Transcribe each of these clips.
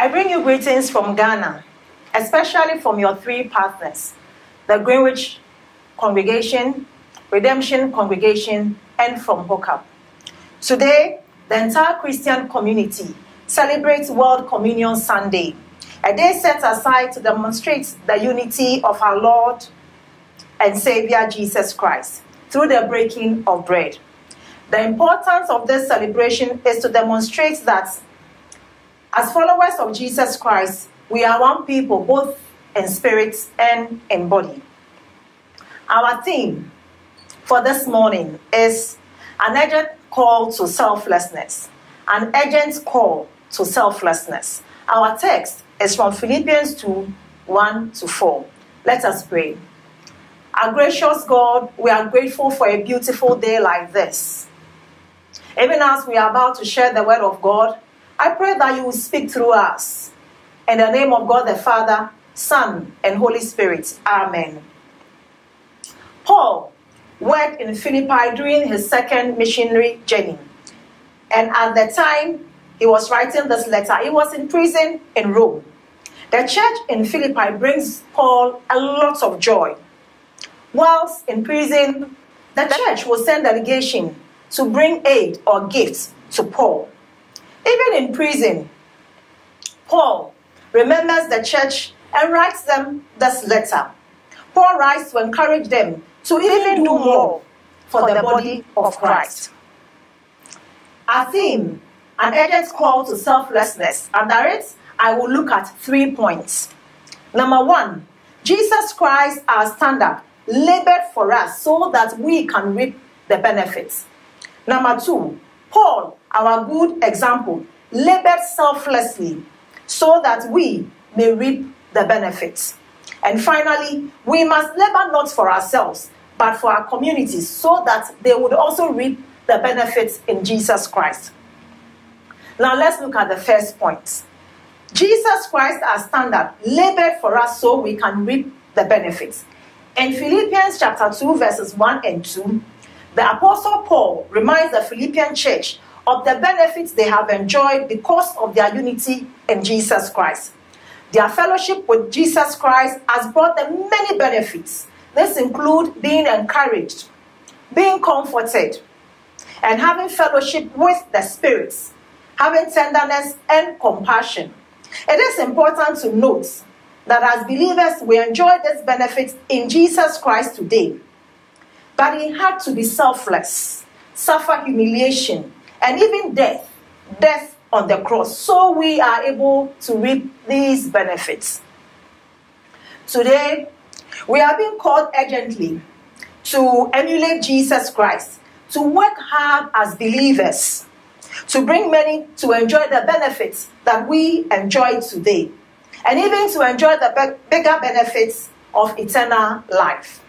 I bring you greetings from Ghana, especially from your three partners the Greenwich Congregation, Redemption Congregation, and from Hookup. Today, the entire Christian community celebrates World Communion Sunday, a day set aside to demonstrate the unity of our Lord and Savior Jesus Christ through the breaking of bread. The importance of this celebration is to demonstrate that as followers of Jesus Christ, we are one people, both in spirit and in body. Our theme for this morning is an urgent call to selflessness. An urgent call to selflessness. Our text is from Philippians 2 1 to 4. Let us pray. Our gracious God, we are grateful for a beautiful day like this. Even as we are about to share the word of God, I pray that you will speak through us. In the name of God the Father, Son, and Holy Spirit. Amen. Paul worked in Philippi during his second missionary journey. And at the time he was writing this letter, he was in prison in Rome. The church in Philippi brings Paul a lot of joy. Whilst in prison, the church will send delegation to bring aid or gifts to Paul. Even in prison, Paul remembers the church and writes them this letter. Paul writes to encourage them to even do more for the body of Christ. Our theme, an urgent call to selflessness. Under it, I will look at three points. Number one, Jesus Christ, our standard, labored for us so that we can reap the benefits. Number two, Paul, our good example, labored selflessly so that we may reap the benefits. And finally, we must labor not for ourselves, but for our communities so that they would also reap the benefits in Jesus Christ. Now let's look at the first point. Jesus Christ, our standard, labored for us so we can reap the benefits. In Philippians chapter 2, verses 1 and 2, the Apostle Paul reminds the Philippian church of the benefits they have enjoyed because of their unity in Jesus Christ. Their fellowship with Jesus Christ has brought them many benefits. This includes being encouraged, being comforted, and having fellowship with the spirits, having tenderness and compassion. It is important to note that as believers, we enjoy these benefits in Jesus Christ today. But he had to be selfless, suffer humiliation, and even death, death on the cross, so we are able to reap these benefits. Today, we are being called urgently to emulate Jesus Christ, to work hard as believers, to bring many to enjoy the benefits that we enjoy today, and even to enjoy the bigger benefits of eternal life.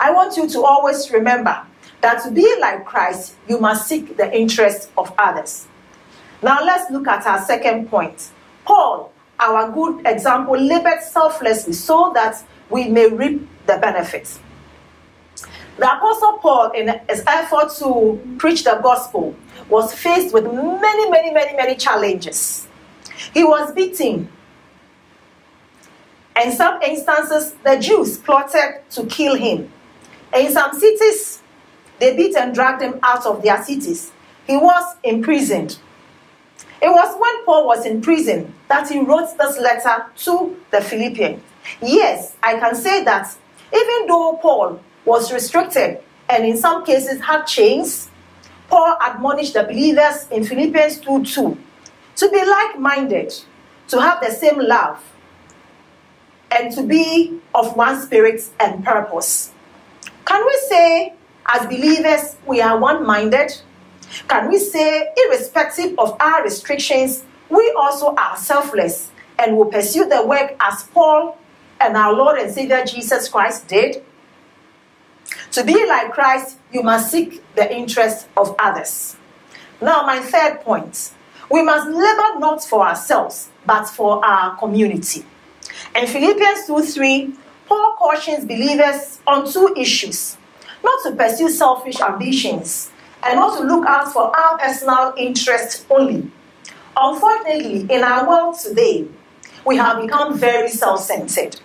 I want you to always remember that to be like Christ, you must seek the interest of others. Now let's look at our second point. Paul, our good example, labored selflessly so that we may reap the benefits. The Apostle Paul, in his effort to preach the gospel, was faced with many, many, many, many challenges. He was beaten. In some instances, the Jews plotted to kill him. In some cities, they beat and dragged him out of their cities. He was imprisoned. It was when Paul was in prison that he wrote this letter to the Philippians. Yes, I can say that even though Paul was restricted and in some cases had chains, Paul admonished the believers in Philippians 2 2 to be like minded, to have the same love, and to be of one spirit and purpose. Can we say, as believers, we are one minded? Can we say, irrespective of our restrictions, we also are selfless and will pursue the work as Paul and our Lord and Savior Jesus Christ did? To be like Christ, you must seek the interest of others. Now, my third point we must labor not for ourselves, but for our community. In Philippians 2 3, Paul cautions believers on two issues not to pursue selfish ambitions and not to look out for our personal interests only. Unfortunately, in our world today, we have become very self centered.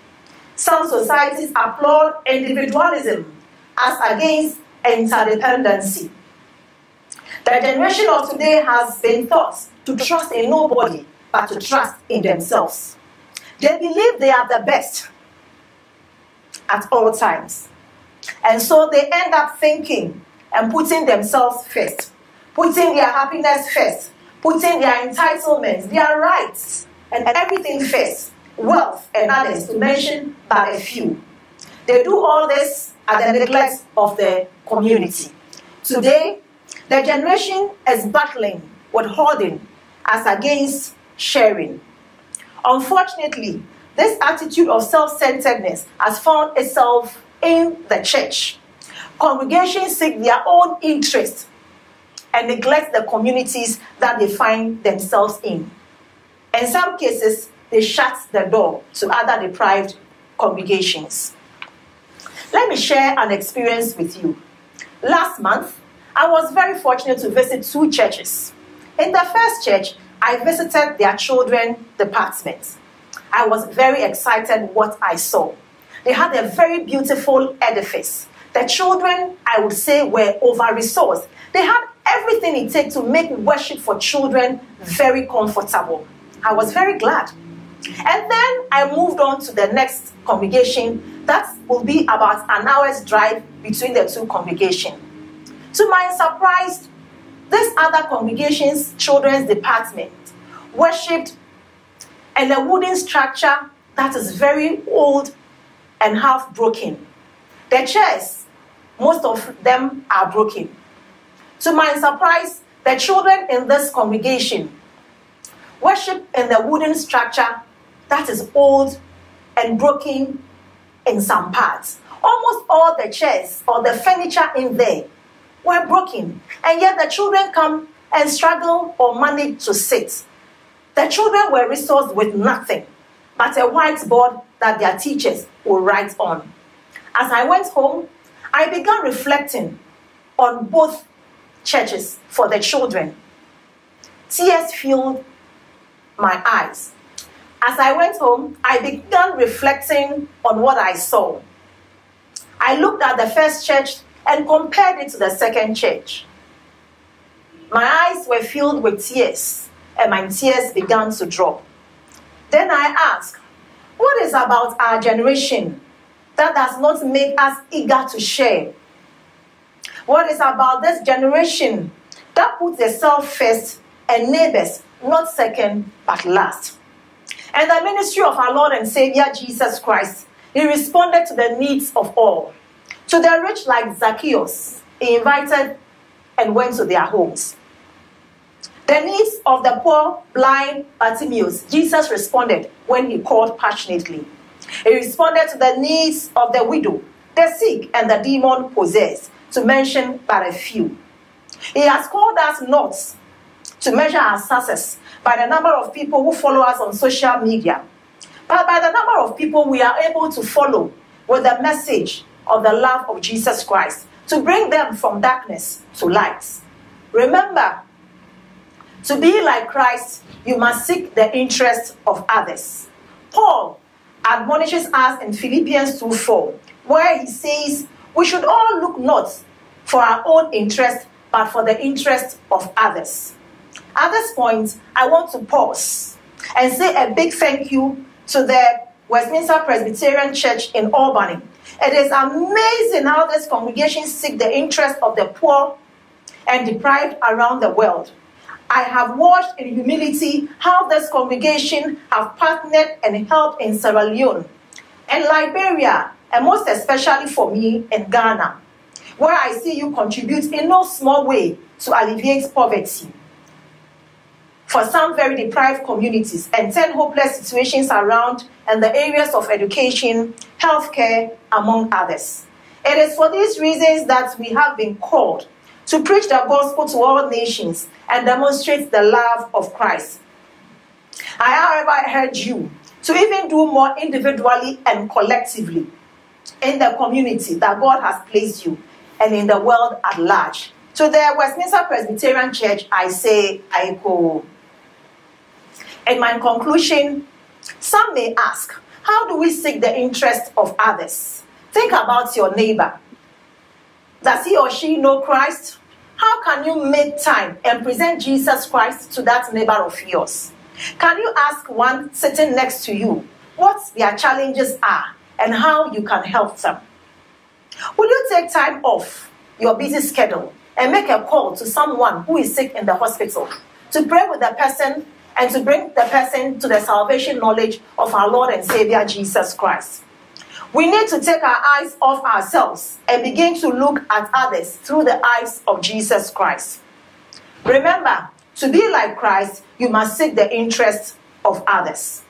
Some societies applaud individualism as against interdependency. The generation of today has been taught to trust in nobody but to trust in themselves. They believe they are the best at all times. And so they end up thinking and putting themselves first, putting their happiness first, putting their entitlements, their rights, and everything first, wealth and others, to mention but a few. They do all this at the neglect of the community. Today, the generation is battling with hoarding as against sharing. Unfortunately, this attitude of self centeredness has found itself in the church. Congregations seek their own interests and neglect the communities that they find themselves in. In some cases, they shut the door to other deprived congregations. Let me share an experience with you. Last month, I was very fortunate to visit two churches. In the first church, I visited their children department. I was very excited what I saw. They had a very beautiful edifice. The children, I would say, were over resourced. They had everything it takes to make worship for children very comfortable. I was very glad. And then I moved on to the next congregation. That will be about an hour's drive between the two congregations. To my surprise, this other congregation's children's department worshipped in a wooden structure that is very old and half broken. The chairs, most of them are broken. To my surprise, the children in this congregation worship in the wooden structure that is old and broken in some parts. Almost all the chairs or the furniture in there were broken, and yet the children come and struggle or manage to sit. The children were resourced with nothing but a whiteboard that their teachers will write on. As I went home, I began reflecting on both churches for the children. Tears filled my eyes. As I went home, I began reflecting on what I saw. I looked at the first church and compared it to the second church. My eyes were filled with tears, and my tears began to drop. Then I ask, What is about our generation that does not make us eager to share? What is about this generation that puts itself first and neighbors not second but last? And the ministry of our Lord and Savior Jesus Christ, he responded to the needs of all. To the rich like Zacchaeus, he invited and went to their homes. The needs of the poor, blind Bartimaeus, Jesus responded when he called passionately. He responded to the needs of the widow, the sick, and the demon possessed, to mention but a few. He has called us not to measure our success by the number of people who follow us on social media, but by the number of people we are able to follow with the message of the love of Jesus Christ to bring them from darkness to light. Remember, to be like Christ, you must seek the interest of others. Paul admonishes us in Philippians 2 4, where he says, We should all look not for our own interest, but for the interest of others. At this point, I want to pause and say a big thank you to the Westminster Presbyterian Church in Albany. It is amazing how this congregation seek the interest of the poor and deprived around the world. I have watched in humility how this congregation have partnered and helped in Sierra Leone and Liberia, and most especially for me in Ghana, where I see you contribute in no small way to alleviate poverty for some very deprived communities and 10 hopeless situations around in the areas of education, healthcare, among others. It is for these reasons that we have been called to preach the gospel to all nations and demonstrate the love of Christ. I, however, urge you to even do more individually and collectively in the community that God has placed you and in the world at large. To the Westminster Presbyterian Church, I say, Ayekoo. In my conclusion, some may ask, how do we seek the interest of others? Think about your neighbor. Does he or she know Christ? How can you make time and present Jesus Christ to that neighbor of yours? Can you ask one sitting next to you what their challenges are and how you can help them? Will you take time off your busy schedule and make a call to someone who is sick in the hospital to pray with the person and to bring the person to the salvation knowledge of our Lord and Savior Jesus Christ? We need to take our eyes off ourselves and begin to look at others through the eyes of Jesus Christ. Remember, to be like Christ, you must seek the interest of others.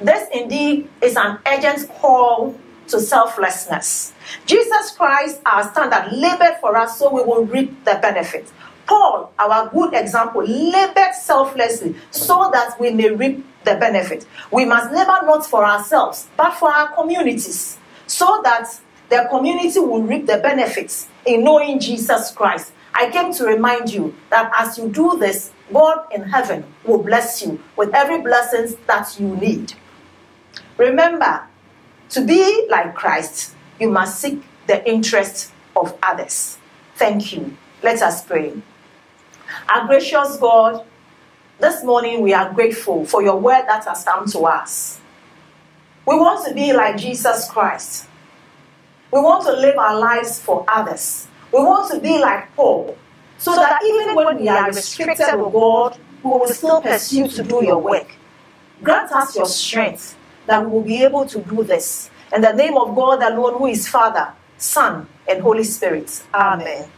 This indeed is an urgent call to selflessness. Jesus Christ, our standard, labored for us so we will reap the benefit. Paul, our good example, labored selflessly so that we may reap the benefit. We must never not for ourselves, but for our communities, so that the community will reap the benefits in knowing Jesus Christ. I came to remind you that as you do this, God in heaven will bless you with every blessing that you need. Remember, to be like Christ, you must seek the interest of others. Thank you. Let us pray. Our gracious God, this morning we are grateful for your word that has come to us. We want to be like Jesus Christ. We want to live our lives for others. We want to be like Paul, so, that even when we are restricted, of God, we will still pursue to do your work. Grant us your strength that we will be able to do this. In the name of God alone, who is Father, Son, and Holy Spirit. Amen.